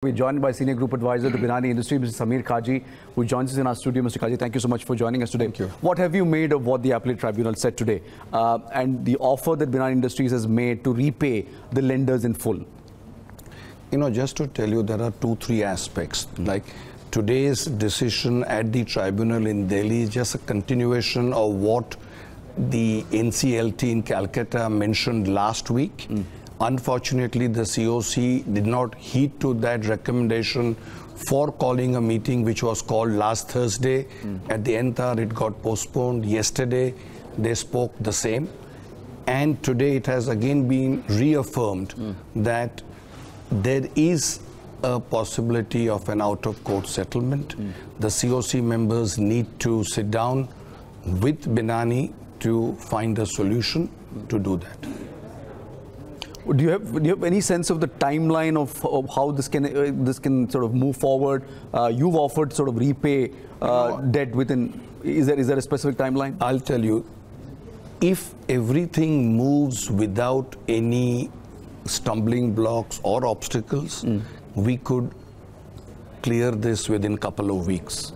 We're joined by Senior Group Advisor to Binani Industry, Mr. Sameer Kaji, who joins us in our studio. Mr. Kaji, thank you so much for joining us today. Thank you. What have you made of what the Appellate Tribunal said today uh, and the offer that Binani Industries has made to repay the lenders in full? You know, just to tell you, there are two, three aspects. Like today's decision at the tribunal in Delhi is just a continuation of what the NCLT in Calcutta mentioned last week. Unfortunately, the COC did not heed to that recommendation for calling a meeting which was called last Thursday. Hmm. At the end, hour, it got postponed. Yesterday, they spoke the same. And today, it has again been reaffirmed hmm. that there is a possibility of an out of court settlement. Hmm. The COC members need to sit down with Binani to find a solution to do that. Do you have do you have any sense of the timeline of, of how this can uh, this can sort of move forward? Uh, you've offered sort of repay uh, debt within. Is there is there a specific timeline? I'll tell you, if everything moves without any stumbling blocks or obstacles, we could clear this within a couple of weeks.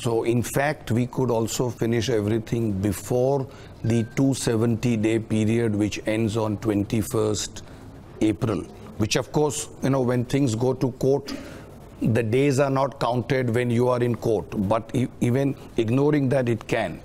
So in fact, we could also finish everything before the 270 day period which ends on 21st April, which of course, you know, when things go to court, the days are not counted when you are in court, but even ignoring that it can.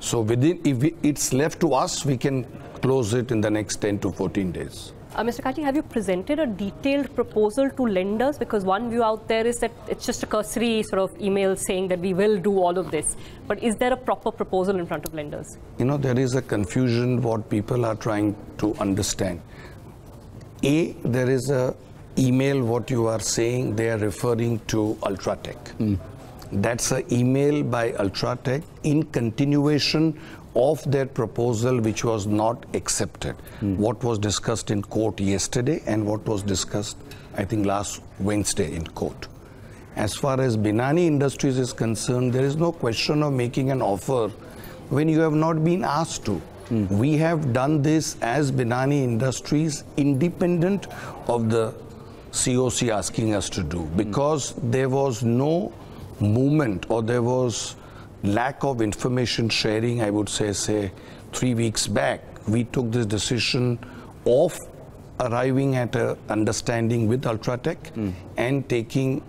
So within, if it's left to us, we can close it in the next 10 to 14 days. Uh, Mr. Kaji, have you presented a detailed proposal to lenders? Because one view out there is that it's just a cursory sort of email saying that we will do all of this. But is there a proper proposal in front of lenders? You know, there is a confusion what people are trying to understand. A, there is a email what you are saying, they are referring to Ultratech. That's an email by Ultratech in continuation of their proposal which was not accepted. Hmm. What was discussed in court yesterday and what was discussed, I think, last Wednesday in court. As far as Binani Industries is concerned, there is no question of making an offer when you have not been asked to. Hmm. We have done this as Binani Industries independent of the COC asking us to do because there was no movement or there was lack of information sharing, I would say, say three weeks back. We took this decision of arriving at an understanding with Ultratech hmm. and taking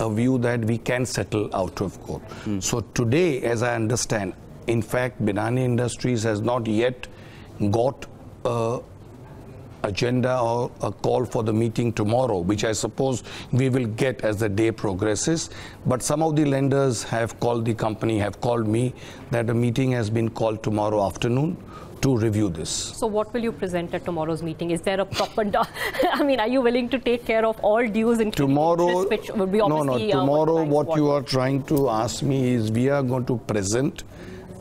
a view that we can settle out of court. Hmm. So today, as I understand, in fact, Binani Industries has not yet got a agenda or a call for the meeting tomorrow, which I suppose we will get as the day progresses. But some of the lenders have called the company, have called me that a meeting has been called tomorrow afternoon to review this. So what will you present at tomorrow's meeting? Is there a proper... I mean, are you willing to take care of all dues including tomorrow interest, which would be no no uh, tomorrow what you are trying to ask me is we are going to present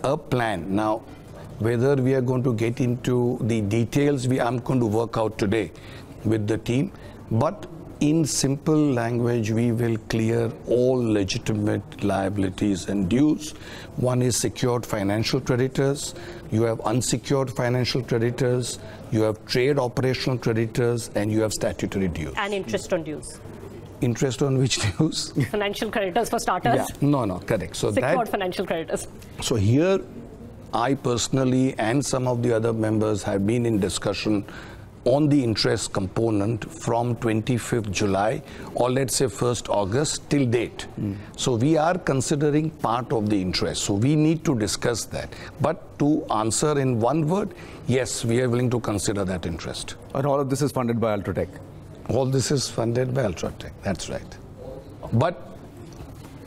a plan now whether we are going to get into the details we i'm going to work out today with the team but in simple language we will clear all legitimate liabilities and dues one is secured financial creditors you have unsecured financial creditors you have trade operational creditors and you have statutory dues And interest on dues. interest on which dues? Financial creditors for starters. yeah, no, no, correct. So Secured that, financial creditors. so here, I personally and some of the other members have been in discussion on the interest component from 25th July or let's say 1st August till date. Hmm. So we are considering part of the interest. So we need to discuss that. But to answer in one word, yes, we are willing to consider that interest. And all of this is funded by Ultratech. All this is funded by Ultratech. That's right. But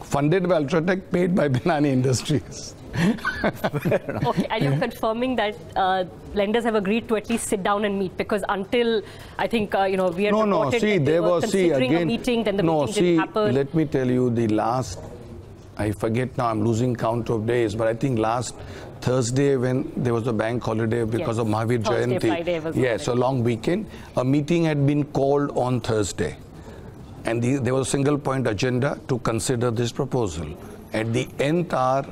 funded by Ultratech, paid by Binani Industries. Okay, and you're confirming that uh, lenders have agreed to at least sit down and meet because until I think uh, you know we had No, no. See, they there were was see again. a meeting, then the no, meeting see. didn't happen. Let me tell you, the last. I forget now. I'm losing count of days, but I think last Thursday when there was a bank holiday because Yes. of Mahavir Thursday, Jayanti. Friday was yes, a long weekend. A meeting had been called on Thursday, and the, there was a single point agenda to consider this proposal. At the nth hour,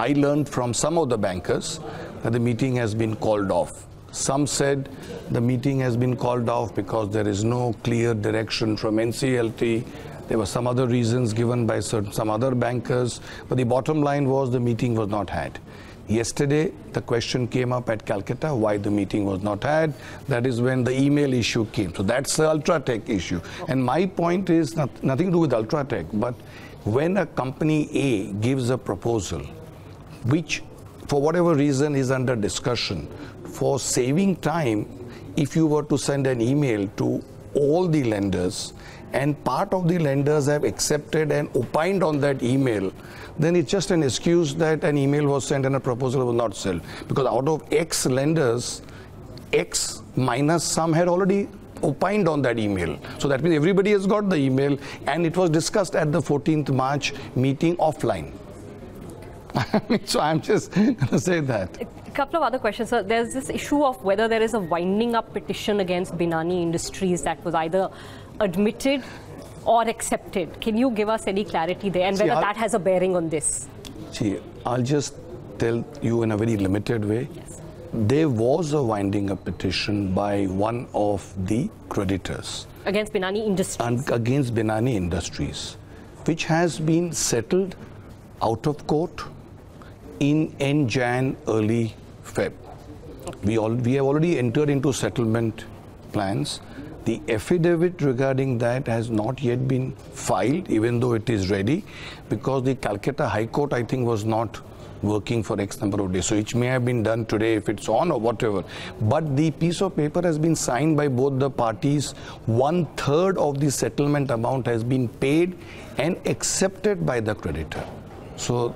I learned from some of the bankers that the meeting has been called off. Some said the meeting has been called off because there is no clear direction from NCLT. There were some other reasons given by certain, some other bankers, but the bottom line was the meeting was not had. Yesterday, the question came up at Calcutta why the meeting was not had. That is when the email issue came. So that's the Ultratech issue. And my point is not, nothing to do with Ultratech, but when a company A gives a proposal, which for whatever reason is under discussion, for saving time, if you were to send an email to all the lenders and part of the lenders have accepted and opined on that email, then it's just an excuse that an email was sent and a proposal was not sent. Because out of X lenders, X minus some had already opined on that email. So that means everybody has got the email and it was discussed at the 14th March meeting offline. so I'm just going to say that. A couple of other questions. So there's this issue of whether there is a winding up petition against Binani Industries that was either admitted or accepted. Can you give us any clarity there and See, whether I'll- that has a bearing on this? See, I'll just tell you in a very limited way. Yes. There was a winding up petition by one of the creditors Against Binani Industries. and against Binani Industries, which has been settled out of court in end Jan, early Feb. We, all, we have already entered into settlement plans. The affidavit regarding that has not yet been filed, even though it is ready, because the Calcutta High Court, I think, was not working for X number of days. So it may have been done today if it's on or whatever. But the piece of paper has been signed by both the parties. One third of the settlement amount has been paid and accepted by the creditor. So,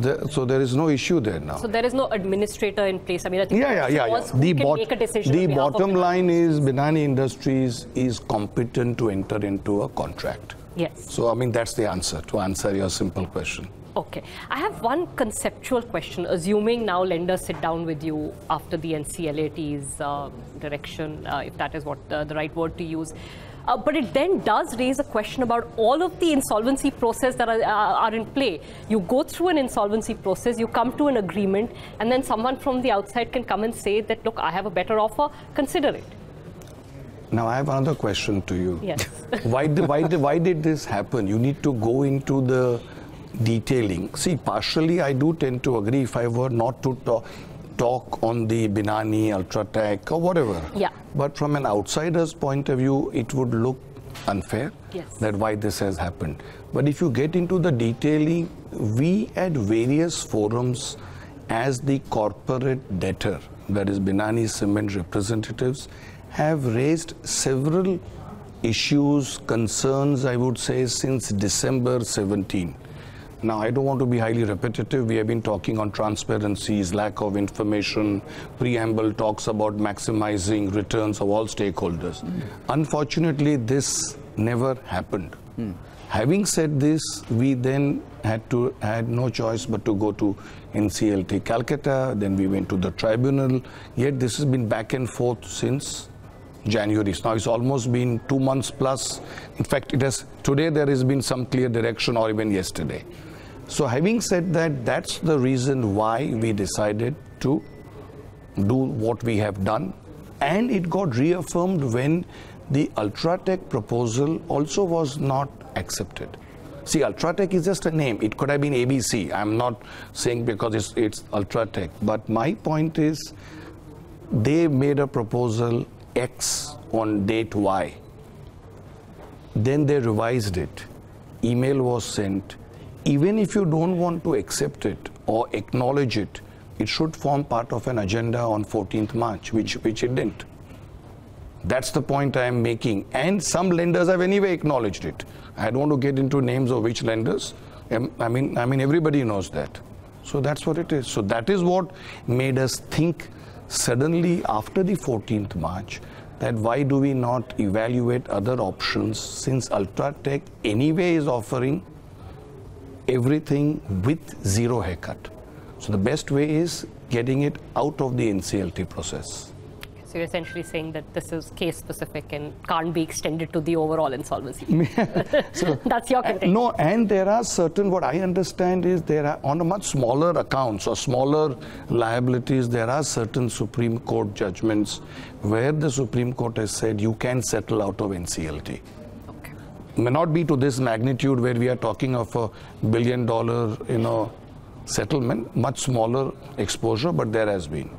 the, so there is no issue there now. So there is no administrator in place. I mean, I think Yeah, yeah, yeah. yeah. The, bot- make a decision the bottom line is Binani Industries is competent to enter into a contract. Yes. So, I mean, that's the answer to answer your simple question. Okay. I have one conceptual question. Assuming now lenders sit down with you after the NCLAT's uh, direction, uh, if that is what uh, the right word to use. Uh, but it then does raise a question about all of the insolvency process that are, uh, are in play. You go through an insolvency process, you come to an agreement, and then someone from the outside can come and say that, look, I have a better offer, consider it. Now, I have another question to you. Yes. why, did, why, did, why did this happen? You need to go into the detailing. See, partially, I do tend to agree if I were not to talk, talk on the Binani, Ultratech, or whatever. Yeah. But from an outsider's point of view, it would look unfair Yes. that why this has happened. But if you get into the detailing, we at various forums, as the corporate debtor, that is Binani Cement representatives, have raised several issues, concerns, I would say, since December 17. Now, I don't want to be highly repetitive. We have been talking on transparencies, lack of information. Preamble talks about maximizing returns of all stakeholders. Unfortunately, this never happened. Having said this, we then had to had no choice but to go to NCLT Calcutta. Then we went to the tribunal. Yet this has been back and forth since January. Now it's almost been two months plus. In fact, it has today there has been some clear direction, or even yesterday. So having said that, that's the reason why we decided to do what we have done, and it got reaffirmed when the Ultratech proposal also was not accepted. See, Ultratech is just a name. It could have been ABC. I'm not saying because it's, it's Ultratech. But my point is, they made a proposal X on date Y. Then they revised it. Email was sent. Even if you don't want to accept it or acknowledge it, it should form part of an agenda on 14th March, which, which it didn't. That's the point I am making. And some lenders have anyway acknowledged it. I don't want to get into names of which lenders. Um, I mean, I mean, everybody knows that. So that's what it is. So that is what made us think suddenly after the 14th March that why do we not evaluate other options since Ultratech anyway is offering everything with zero haircut. So the best way is getting it out of the NCLT process. So you're essentially saying that this is case specific and can't be extended to the overall insolvency. So- That's your contention. No, and there are certain, what I understand is there are, on a much smaller accounts or smaller liabilities, there are certain Supreme Court judgments where the Supreme Court has said you can settle out of NCLT. May not be to this magnitude where we are talking of a billion dollar, you know, settlement, much smaller exposure, but there has been.